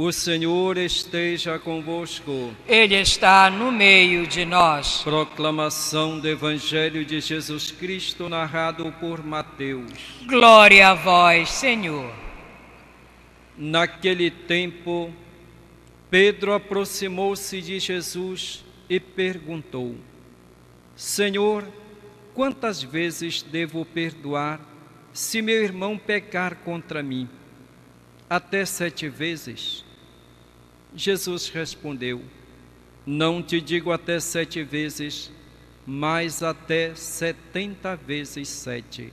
O Senhor esteja convosco. Ele está no meio de nós. Proclamação do Evangelho de Jesus Cristo, narrado por Mateus. Glória a vós, Senhor. Naquele tempo, Pedro aproximou-se de Jesus e perguntou: Senhor, quantas vezes devo perdoar se meu irmão pecar contra mim? Até sete vezes? Jesus respondeu: Não te digo até sete vezes, mas até setenta vezes sete.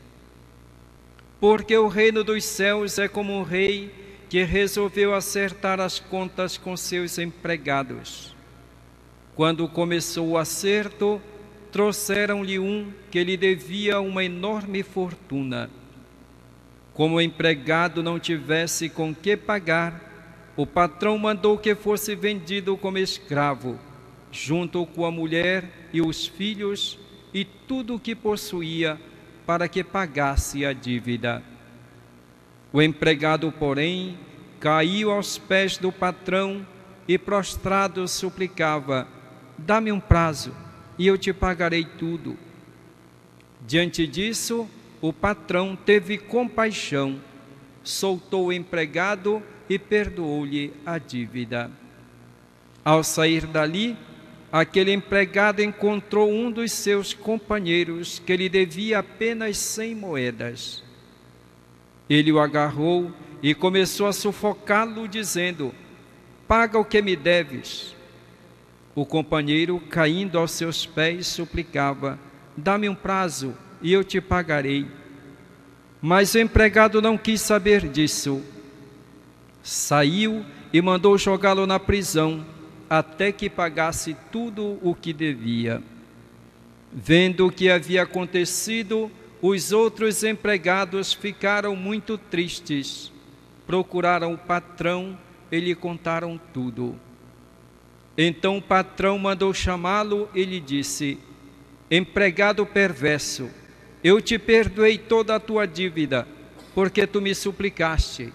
Porque o reino dos céus é como um rei que resolveu acertar as contas com seus empregados. Quando começou o acerto, trouxeram-lhe um que lhe devia uma enorme fortuna. Como o empregado não tivesse com que pagar, o patrão mandou que fosse vendido como escravo, junto com a mulher e os filhos e tudo o que possuía, para que pagasse a dívida. O empregado, porém, caiu aos pés do patrão e, prostrado, suplicava: Dá-me um prazo e eu te pagarei tudo. Diante disso, o patrão teve compaixão, soltou o empregado e perdoou-lhe a dívida. Ao sair dali, aquele empregado encontrou um dos seus companheiros que lhe devia apenas cem moedas. Ele o agarrou e começou a sufocá-lo, dizendo: Paga o que me deves. O companheiro, caindo aos seus pés, suplicava: Dá-me um prazo e eu te pagarei. Mas o empregado não quis saber disso saiu e mandou jogá-lo na prisão até que pagasse tudo o que devia. Vendo o que havia acontecido, os outros empregados ficaram muito tristes. Procuraram o patrão e lhe contaram tudo. Então o patrão mandou chamá-lo e lhe disse: Empregado perverso, eu te perdoei toda a tua dívida, porque tu me suplicaste.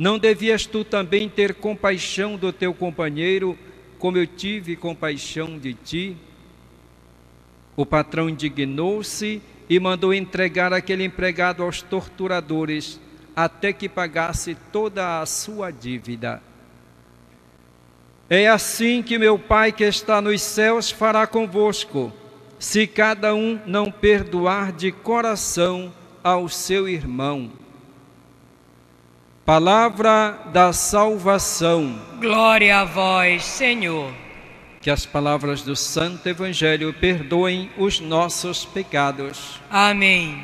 Não devias tu também ter compaixão do teu companheiro, como eu tive compaixão de ti? O patrão indignou-se e mandou entregar aquele empregado aos torturadores, até que pagasse toda a sua dívida. É assim que meu Pai que está nos céus fará convosco, se cada um não perdoar de coração ao seu irmão. Palavra da salvação. Glória a vós, Senhor. Que as palavras do Santo Evangelho perdoem os nossos pecados. Amém.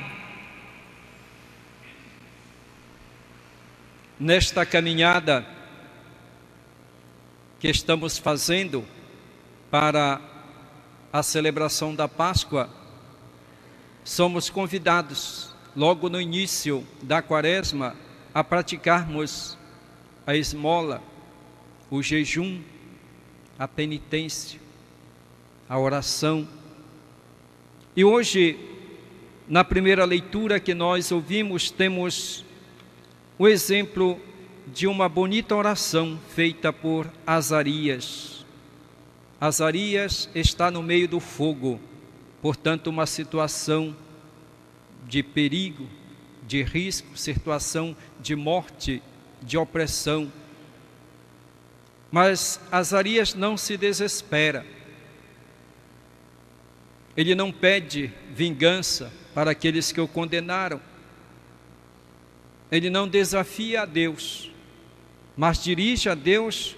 Nesta caminhada que estamos fazendo para a celebração da Páscoa, somos convidados, logo no início da Quaresma, a praticarmos a esmola, o jejum, a penitência, a oração. E hoje, na primeira leitura que nós ouvimos, temos o exemplo de uma bonita oração feita por Azarias. Azarias está no meio do fogo, portanto, uma situação de perigo, de risco, situação de morte, de opressão. Mas Azarias não se desespera. Ele não pede vingança para aqueles que o condenaram. Ele não desafia a Deus, mas dirige a Deus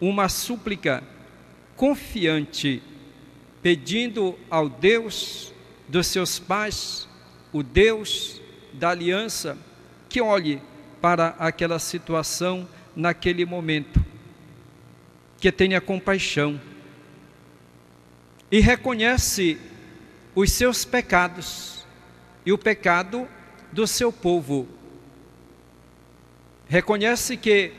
uma súplica confiante, pedindo ao Deus dos seus pais, o Deus da aliança que olhe para aquela situação naquele momento, que tenha compaixão e reconhece os seus pecados e o pecado do seu povo. Reconhece que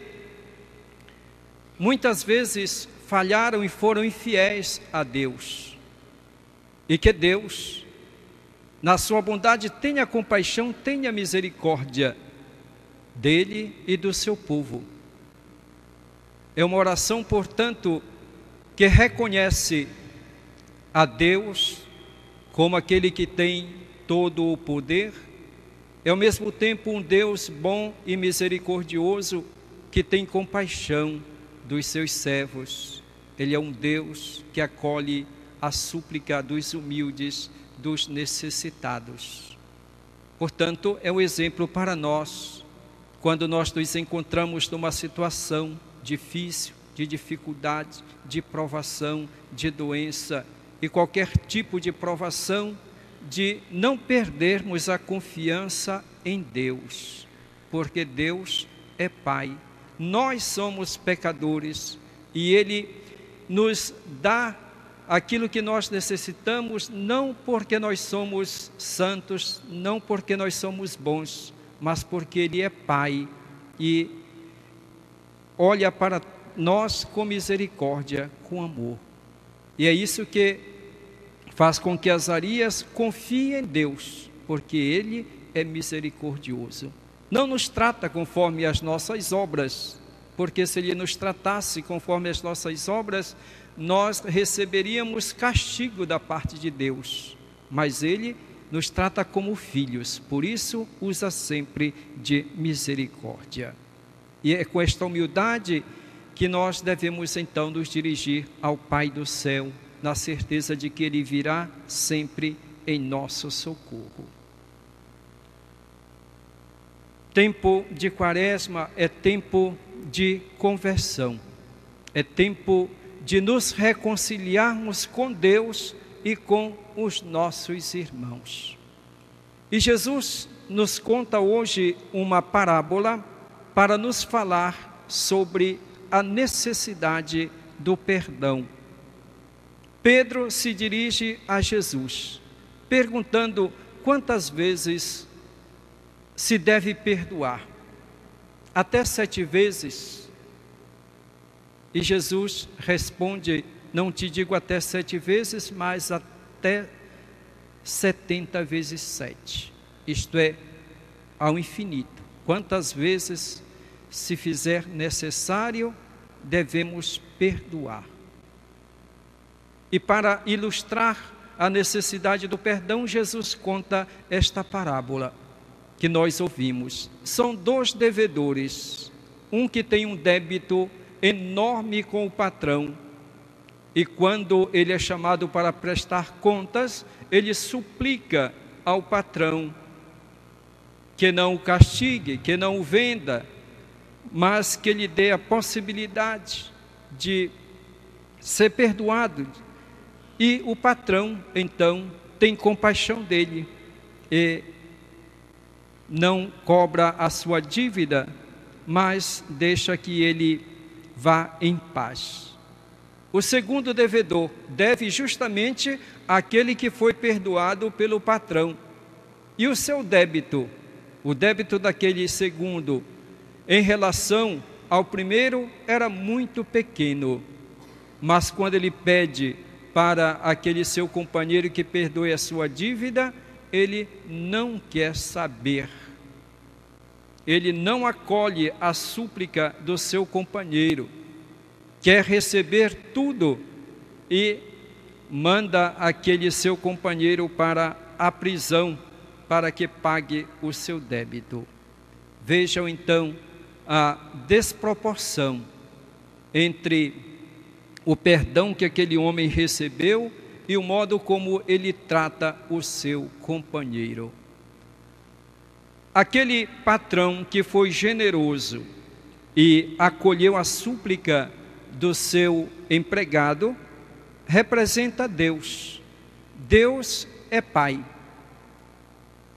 muitas vezes falharam e foram infiéis a Deus, e que Deus na sua bondade, tenha compaixão, tenha misericórdia dele e do seu povo. É uma oração, portanto, que reconhece a Deus como aquele que tem todo o poder, é ao mesmo tempo um Deus bom e misericordioso que tem compaixão dos seus servos. Ele é um Deus que acolhe a súplica dos humildes, dos necessitados. Portanto, é um exemplo para nós, quando nós nos encontramos numa situação difícil, de dificuldade, de provação, de doença e qualquer tipo de provação, de não perdermos a confiança em Deus, porque Deus é Pai. Nós somos pecadores e Ele nos dá aquilo que nós necessitamos, não porque nós somos santos, não porque nós somos bons, mas porque Ele é Pai e olha para nós com misericórdia, com amor. E é isso que faz com que Azarias confie em Deus, porque Ele é misericordioso. Não nos trata conforme as nossas obras, porque se Ele nos tratasse conforme as nossas obras, nós receberíamos castigo da parte de Deus, mas Ele nos trata como filhos, por isso usa sempre de misericórdia. E é com esta humildade que nós devemos então nos dirigir ao Pai do céu, na certeza de que Ele virá sempre em nosso socorro. Tempo de quaresma é tempo de conversão, é tempo de nos reconciliarmos com Deus e com os nossos irmãos. E Jesus nos conta hoje uma parábola para nos falar sobre a necessidade do perdão. Pedro se dirige a Jesus, perguntando quantas vezes se deve perdoar. Até sete vezes. E Jesus responde: Não te digo até sete vezes, mas até setenta vezes sete. Isto é, ao infinito. Quantas vezes se fizer necessário, devemos perdoar. E para ilustrar a necessidade do perdão, Jesus conta esta parábola que nós ouvimos. São dois devedores, um que tem um débito enorme com o patrão. E quando ele é chamado para prestar contas, ele suplica ao patrão que não o castigue, que não o venda, mas que lhe dê a possibilidade de ser perdoado. E o patrão, então, tem compaixão dele e não cobra a sua dívida, mas deixa que ele vá em paz. O segundo devedor deve justamente àquele que foi perdoado pelo patrão. E o seu débito, o débito daquele segundo, em relação ao primeiro, era muito pequeno. Mas quando ele pede para aquele seu companheiro que perdoe a sua dívida, ele não quer saber ele não acolhe a súplica do seu companheiro, quer receber tudo e manda aquele seu companheiro para a prisão para que pague o seu débito. Vejam então a desproporção entre o perdão que aquele homem recebeu e o modo como ele trata o seu companheiro. Aquele patrão que foi generoso e acolheu a súplica do seu empregado representa Deus. Deus é Pai.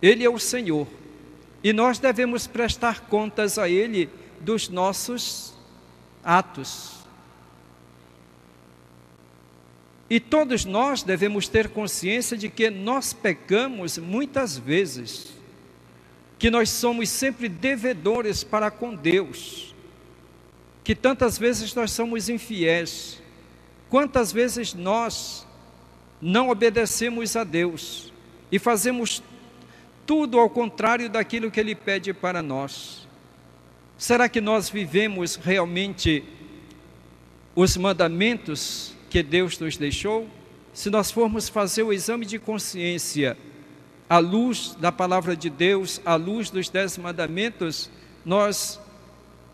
Ele é o Senhor. E nós devemos prestar contas a Ele dos nossos atos. E todos nós devemos ter consciência de que nós pecamos muitas vezes que nós somos sempre devedores para com Deus, que tantas vezes nós somos infiéis, quantas vezes nós não obedecemos a Deus e fazemos tudo ao contrário daquilo que Ele pede para nós. Será que nós vivemos realmente os mandamentos que Deus nos deixou, se nós formos fazer o exame de consciência, à luz da palavra de Deus, à luz dos dez mandamentos, nós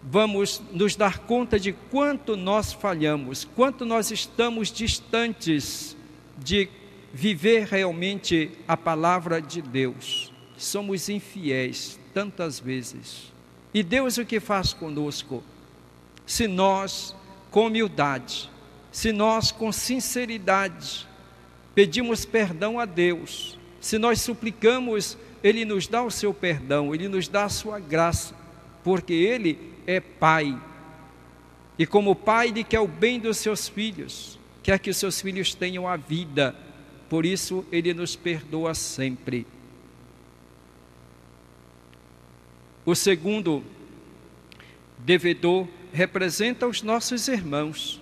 vamos nos dar conta de quanto nós falhamos, quanto nós estamos distantes de viver realmente a palavra de Deus. Somos infiéis tantas vezes. E Deus o que faz conosco? Se nós, com humildade, se nós, com sinceridade, pedimos perdão a Deus, se nós suplicamos, Ele nos dá o seu perdão, Ele nos dá a sua graça, porque Ele é Pai. E como Pai, Ele quer o bem dos seus filhos, quer que os seus filhos tenham a vida, por isso Ele nos perdoa sempre. O segundo devedor representa os nossos irmãos,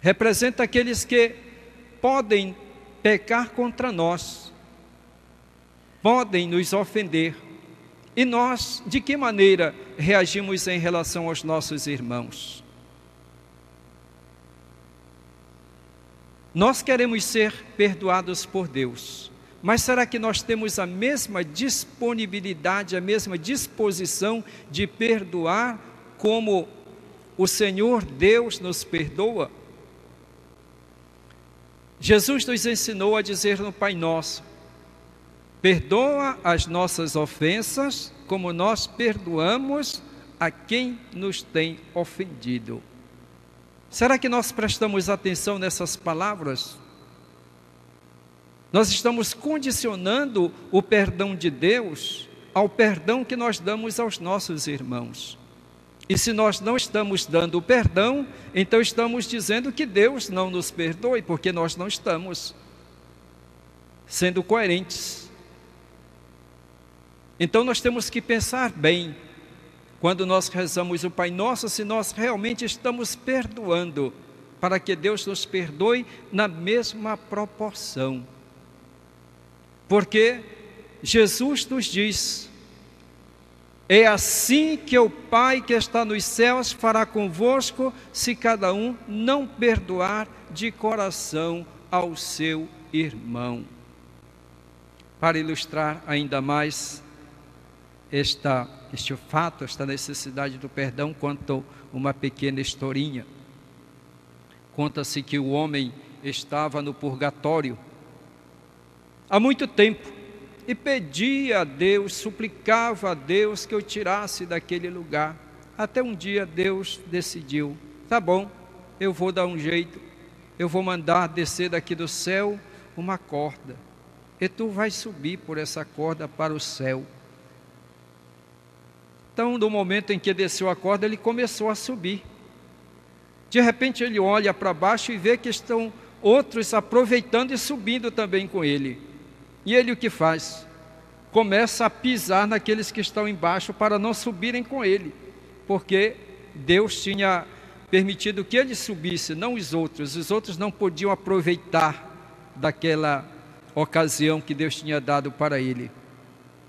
representa aqueles que podem pecar contra nós, podem nos ofender. E nós, de que maneira reagimos em relação aos nossos irmãos? Nós queremos ser perdoados por Deus. Mas será que nós temos a mesma disponibilidade, a mesma disposição de perdoar como o Senhor Deus nos perdoa? Jesus nos ensinou a dizer no Pai Nosso: perdoa as nossas ofensas, como nós perdoamos a quem nos tem ofendido. Será que nós prestamos atenção nessas palavras? Nós estamos condicionando o perdão de Deus ao perdão que nós damos aos nossos irmãos. E se nós não estamos dando perdão, então estamos dizendo que Deus não nos perdoe, porque nós não estamos sendo coerentes. Então nós temos que pensar bem, quando nós rezamos o Pai Nosso, se nós realmente estamos perdoando, para que Deus nos perdoe na mesma proporção. Porque Jesus nos diz: é assim que o Pai que está nos céus fará convosco, se cada um não perdoar de coração ao seu irmão. Para ilustrar ainda mais esta, este fato, esta necessidade do perdão, conto uma pequena historinha. Conta-se que o homem estava no purgatório há muito tempo e pedia a Deus, suplicava a Deus que eu tirasse daquele lugar. Até um dia Deus decidiu: tá bom, eu vou dar um jeito, eu vou mandar descer daqui do céu uma corda, e tu vais subir por essa corda para o céu. Então, no momento em que desceu a corda, ele começou a subir. De repente, ele olha para baixo e vê que estão outros aproveitando e subindo também com ele. E ele o que faz? Começa a pisar naqueles que estão embaixo para não subirem com ele, porque Deus tinha permitido que ele subisse, não os outros. Os outros não podiam aproveitar daquela ocasião que Deus tinha dado para ele.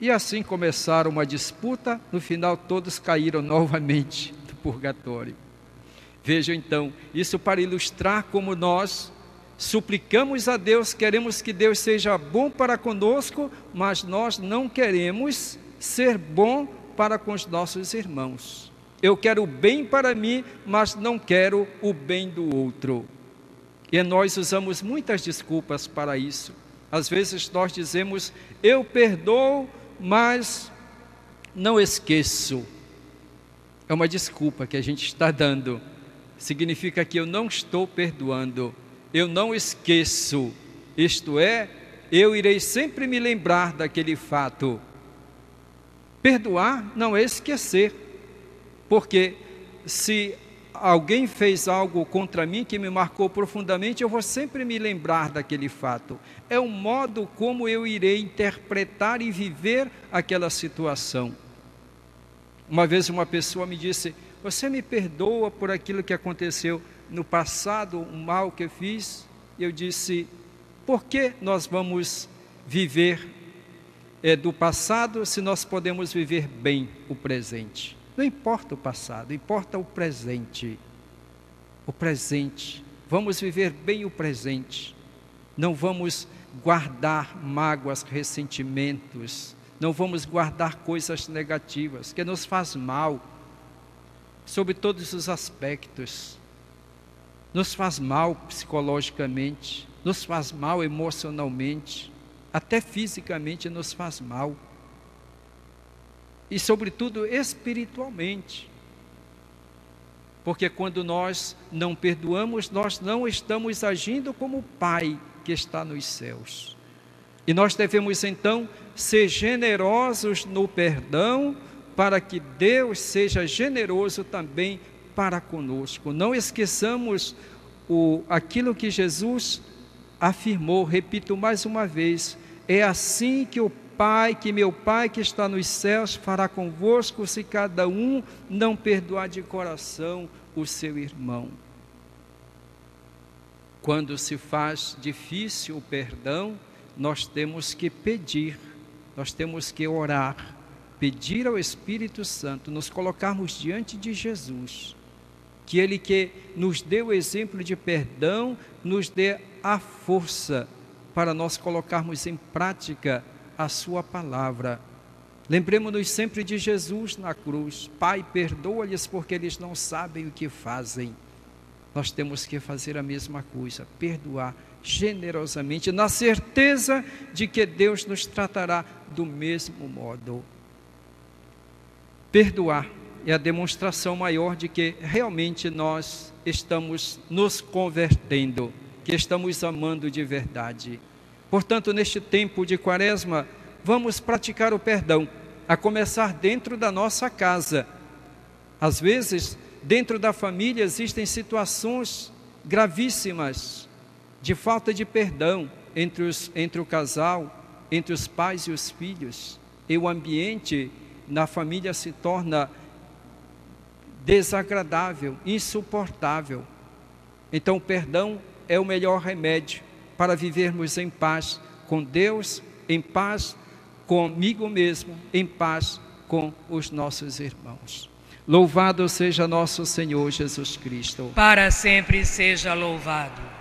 E assim começaram uma disputa, no final todos caíram novamente do purgatório. Vejam então, isso para ilustrar como nós suplicamos a Deus, queremos que Deus seja bom para conosco, mas nós não queremos ser bom para com os nossos irmãos. Eu quero o bem para mim, mas não quero o bem do outro. E nós usamos muitas desculpas para isso. Às vezes nós dizemos, eu perdoo, mas não esqueço. É uma desculpa que a gente está dando. Significa que eu não estou perdoando eu não esqueço, isto é, eu irei sempre me lembrar daquele fato. Perdoar não é esquecer, porque se alguém fez algo contra mim que me marcou profundamente, eu vou sempre me lembrar daquele fato. É o modo como eu irei interpretar e viver aquela situação. Uma vez uma pessoa me disse: Você me perdoa por aquilo que aconteceu? No passado o mal que eu fiz, eu disse: por que nós vamos viver é, do passado se nós podemos viver bem o presente? Não importa o passado, importa o presente. o presente. Vamos viver bem o presente. Não vamos guardar mágoas, ressentimentos. Não vamos guardar coisas negativas que nos faz mal sobre todos os aspectos. Nos faz mal psicologicamente, nos faz mal emocionalmente, até fisicamente nos faz mal. E sobretudo espiritualmente. Porque quando nós não perdoamos, nós não estamos agindo como o Pai que está nos céus. E nós devemos então ser generosos no perdão, para que Deus seja generoso também para conosco. Não esqueçamos o, aquilo que Jesus afirmou, repito mais uma vez: é assim que o Pai, que meu Pai que está nos céus fará convosco, se cada um não perdoar de coração o seu irmão. Quando se faz difícil o perdão, nós temos que pedir, nós temos que orar, pedir ao Espírito Santo, nos colocarmos diante de Jesus, que Ele que nos dê o exemplo de perdão, nos dê a força para nós colocarmos em prática a Sua palavra. Lembremos-nos sempre de Jesus na cruz. Pai, perdoa-lhes porque eles não sabem o que fazem. Nós temos que fazer a mesma coisa, perdoar generosamente, na certeza de que Deus nos tratará do mesmo modo. Perdoar é a demonstração maior de que realmente nós estamos nos convertendo, que estamos amando de verdade. Portanto, neste tempo de quaresma, vamos praticar o perdão, a começar dentro da nossa casa. Às vezes, dentro da família existem situações gravíssimas de falta de perdão entre, os, entre o casal, entre os pais e os filhos. E o ambiente na família se torna desagradável, insuportável. Então, o perdão é o melhor remédio para vivermos em paz com Deus, em paz comigo mesmo, em paz com os nossos irmãos. Louvado seja nosso Senhor Jesus Cristo. Para sempre seja louvado.